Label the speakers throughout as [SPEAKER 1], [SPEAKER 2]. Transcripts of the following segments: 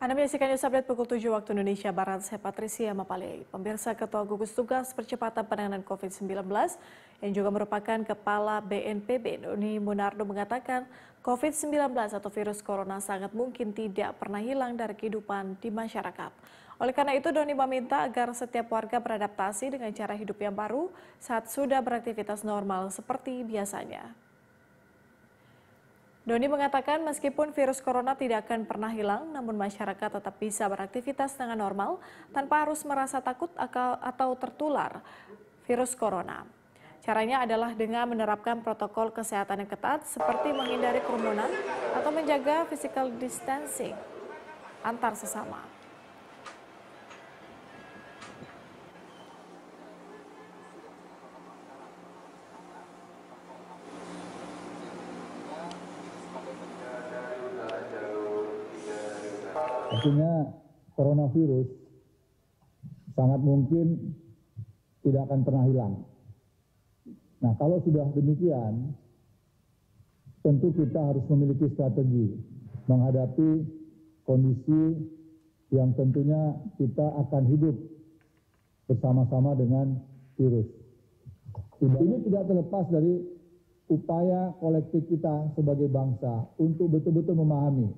[SPEAKER 1] Anda menyaksikan News Update pukul 7 waktu Indonesia Barat, saya Patricia Mapalei. Pemirsa Ketua Gugus Tugas Percepatan Penanganan COVID-19 yang juga merupakan Kepala BNPB, Doni Munardo mengatakan COVID-19 atau virus corona sangat mungkin tidak pernah hilang dari kehidupan di masyarakat. Oleh karena itu, Doni meminta agar setiap warga beradaptasi dengan cara hidup yang baru saat sudah beraktivitas normal seperti biasanya. Doni mengatakan meskipun virus corona tidak akan pernah hilang, namun masyarakat tetap bisa beraktivitas dengan normal tanpa harus merasa takut atau tertular virus corona. Caranya adalah dengan menerapkan protokol kesehatan yang ketat seperti menghindari kerumunan atau menjaga physical distancing antar sesama.
[SPEAKER 2] Artinya coronavirus sangat mungkin tidak akan pernah hilang. Nah kalau sudah demikian, tentu kita harus memiliki strategi menghadapi kondisi yang tentunya kita akan hidup bersama-sama dengan virus. Ini tidak terlepas dari upaya kolektif kita sebagai bangsa untuk betul-betul memahami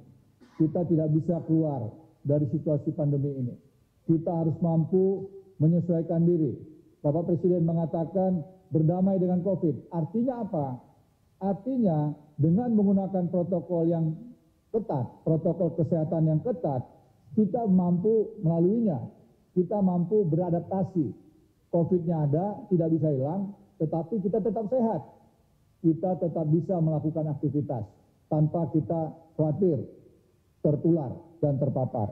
[SPEAKER 2] kita tidak bisa keluar dari situasi pandemi ini. Kita harus mampu menyesuaikan diri. Bapak Presiden mengatakan berdamai dengan COVID. Artinya apa? Artinya dengan menggunakan protokol yang ketat, protokol kesehatan yang ketat, kita mampu melaluinya. Kita mampu beradaptasi. COVID-nya ada, tidak bisa hilang, tetapi kita tetap sehat. Kita tetap bisa melakukan aktivitas tanpa kita khawatir tertular dan terpapar